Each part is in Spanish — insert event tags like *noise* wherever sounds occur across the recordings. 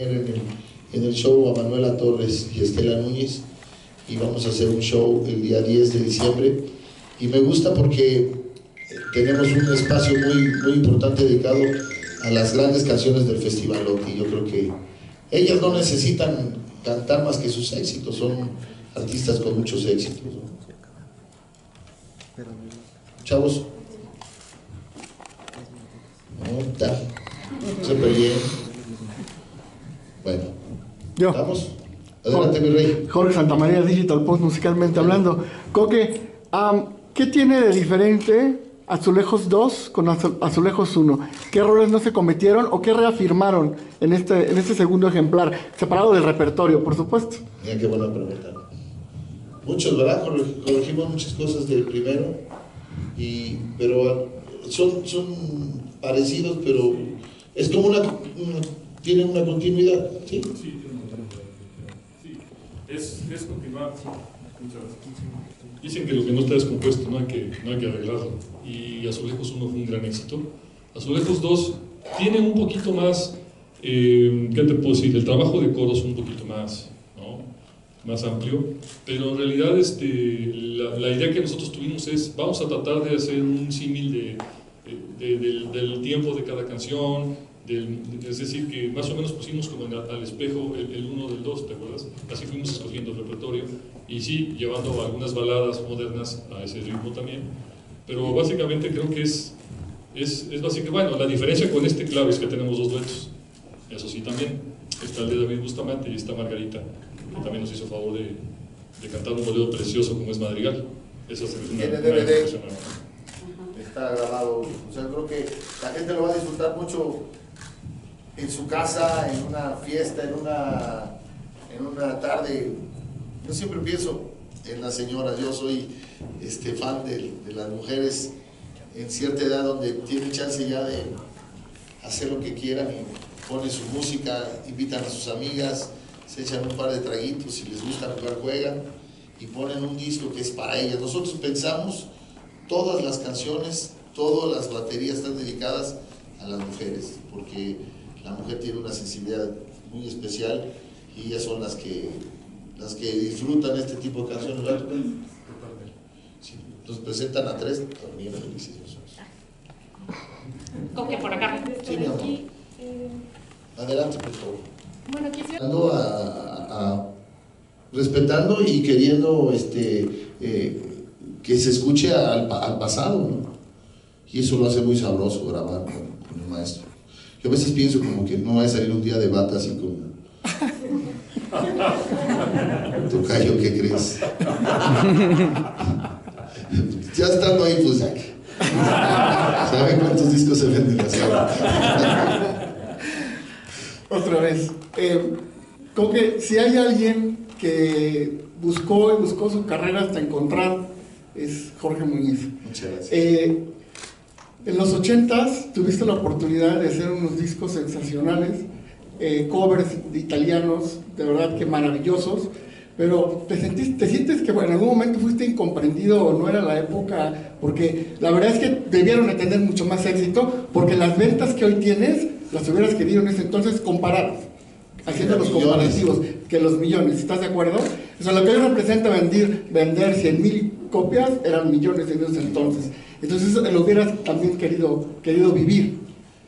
en el, en el show a Manuela Torres y Estela Núñez y vamos a hacer un show el día 10 de diciembre y me gusta porque tenemos un espacio muy, muy importante dedicado a las grandes canciones del Festival y yo creo que ellas no necesitan cantar más que sus éxitos, son artistas con muchos éxitos. Chavos. Se bien. Bueno. Yo. ¿Estamos? Adelante, mi rey. Jorge Santamaría, Digital Post, musicalmente hablando. Coque, ¿qué tiene de diferente Azulejos 2 con Azulejos 1? ¿Qué errores no se cometieron o qué reafirmaron en este, en este segundo ejemplar? Separado del repertorio, por supuesto. Mira qué buena pregunta. Muchos, ¿verdad? Corregimos muchas cosas del primero, y, pero son, son parecidos, pero es como una, tienen una continuidad, ¿sí? Sí, es, es continuar. Dicen que lo que no está descompuesto no hay que, no hay que arreglarlo. Y Azulejos 1 fue un gran éxito. Azulejos 2 tiene un poquito más, eh, ¿qué te puedo decir? El trabajo de coros un poquito más, ¿no? más amplio, pero en realidad este, la, la, idea que nosotros tuvimos es, vamos a tratar de hacer un símil de, de, del, del, tiempo de cada canción, es decir, que más o menos pusimos como al espejo el, uno del dos, ¿te acuerdas? Así fuimos escogiendo el repertorio y sí, llevando algunas baladas modernas a ese ritmo también, pero básicamente creo que es, es, es básicamente, bueno, la diferencia con este, claro, es que tenemos dos duetos, eso sí también, está el de David Bustamante y está Margarita, que también nos hizo favor de, de cantar un bolero precioso como es Madrigal. Esa es una, ¿Tiene DVD? Está grabado, o sea, creo que la gente lo va a disfrutar mucho en su casa, en una fiesta, en una, en una tarde. Yo siempre pienso en las señoras, yo soy este, fan de, las mujeres en cierta edad donde tienen chance ya de hacer lo que quieran ponen su música, invitan a sus amigas, se echan un par de traguitos, si les gusta jugar, juegan y ponen un disco que es para ellas. Nosotros pensamos todas las canciones, todas las baterías están dedicadas a las mujeres, porque la mujer tiene una sensibilidad muy especial y ellas son las que, las que disfrutan este tipo de canciones. ¿verdad? Sí, entonces presentan a tres, también felices Ok, por acá. Sí, mi amor. Adelante, por favor. Bueno, quisiera... A, a, respetando y queriendo este, eh, que se escuche al, al pasado, ¿no? Y eso lo hace muy sabroso grabar con, con el maestro. Yo a veces pienso como que no va a salir un día de bata así como... Tocayo, ¿qué crees? *laughs* ya estando ahí, pues ya ¿Saben cuántos discos se venden la Otra vez. Eh, como que si hay alguien que buscó y buscó su carrera hasta encontrar, es Jorge Muñiz. Muchas gracias. Eh, en los 80 tuviste la oportunidad de hacer unos discos sensacionales, eh, covers de italianos, de verdad que maravillosos, pero te, sentiste, te sientes que bueno, en algún momento fuiste incomprendido o no era la época, porque la verdad es que debieron de tener mucho más éxito, porque las ventas que hoy tienes las hubieras querido en ese entonces comparar, haciendo los comparativos, que los millones, ¿estás de acuerdo? O sea, lo que hoy representa vender, vender 100 mil copias eran millones en ese entonces. Entonces lo hubieras también querido, querido vivir.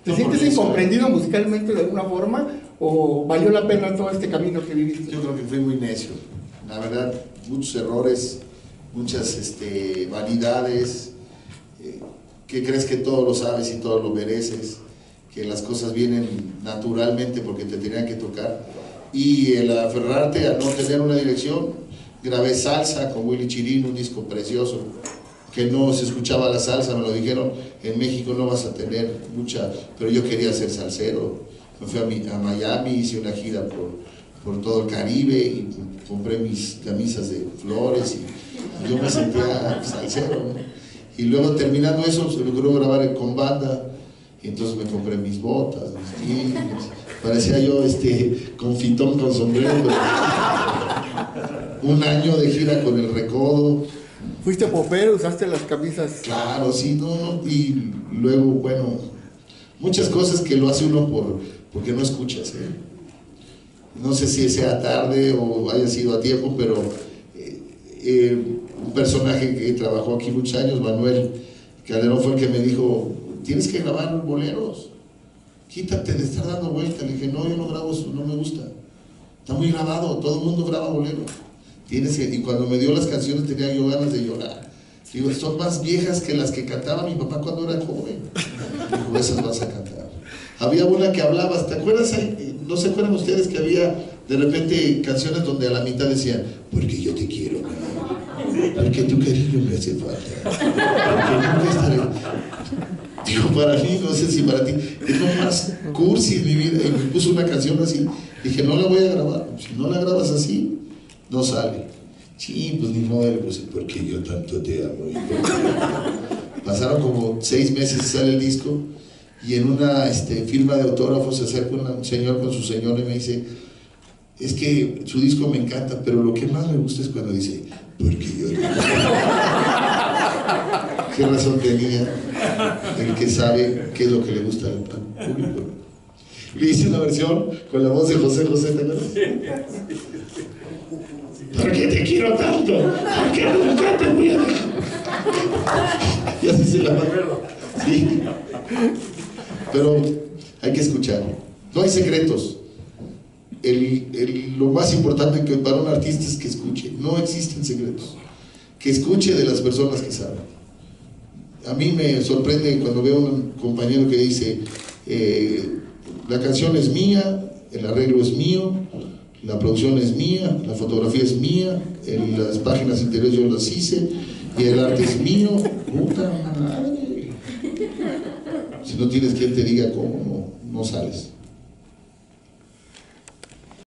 ¿Te sientes incomprendido musicalmente de alguna forma o valió la pena todo este camino que viviste? Yo creo que fui muy necio. La verdad, muchos errores, muchas este, vanidades, eh, que crees que todo lo sabes y todo lo mereces, que las cosas vienen naturalmente porque te tenían que tocar. Y el aferrarte a no tener una dirección, grabé salsa con Willy Chirino, un disco precioso, que no se escuchaba la salsa, me lo dijeron, en México no vas a tener mucha, pero yo quería ser salsero. Me fui a, Miami, hice una gira por, por, todo el Caribe y compré mis camisas de flores y yo me sentía salsero. Y luego terminando eso, se logró grabar con banda y entonces me compré mis botas, mis parecía yo este confitón con sombrero. Un año de gira con el recodo ¿Fuiste popero? ¿Usaste las camisas? Claro, sí, no, y luego, bueno, muchas cosas que lo hace uno por, porque no escuchas, ¿eh? no sé si sea tarde o haya sido a tiempo, pero eh, eh, un personaje que trabajó aquí muchos años, Manuel Calderón, fue el que me dijo, tienes que grabar boleros, quítate de estar dando vueltas. Le dije, no, yo no grabo eso, no me gusta. Está muy grabado, todo el mundo graba boleros. Y cuando me dio las canciones tenía yo ganas de llorar. Digo, son más viejas que las que cantaba mi papá cuando era joven. Digo, esas vas a cantar. Había una que hablaba, ¿te acuerdas? ¿No se acuerdan ustedes que había de repente canciones donde a la mitad decían, porque yo te quiero, porque tu cariño me hace falta, Digo, para mí, no sé si para ti, es más cursi mi vida. Y me puso una canción así, dije, no la voy a grabar. Si no la grabas así, no sale. Sí, pues ni modo, pues porque yo tanto te amo. Pasaron como seis meses y sale el disco y en una este, firma de autógrafos se acerca un señor con su señor y me dice, es que su disco me encanta, pero lo que más me gusta es cuando dice, porque yo te ¿Qué razón tenía el que sabe qué es lo que le gusta al público? Le hice una versión con la voz de José José, ¿te acuerdas? ¿Por qué te quiero tanto? Porque nunca te voy a dejar. Y así se la Sí. Pero hay que escuchar. No hay secretos. lo más importante para un artista es que escuche. No existen secretos. Que escuche de las personas que saben. A mí me sorprende cuando veo a un compañero que dice, eh, la canción es mía, el arreglo es mío, la producción es mía, la fotografía es mía, las páginas interiores yo las hice y el arte es mío. Puta madre. Si no tienes quien te diga cómo, no sales.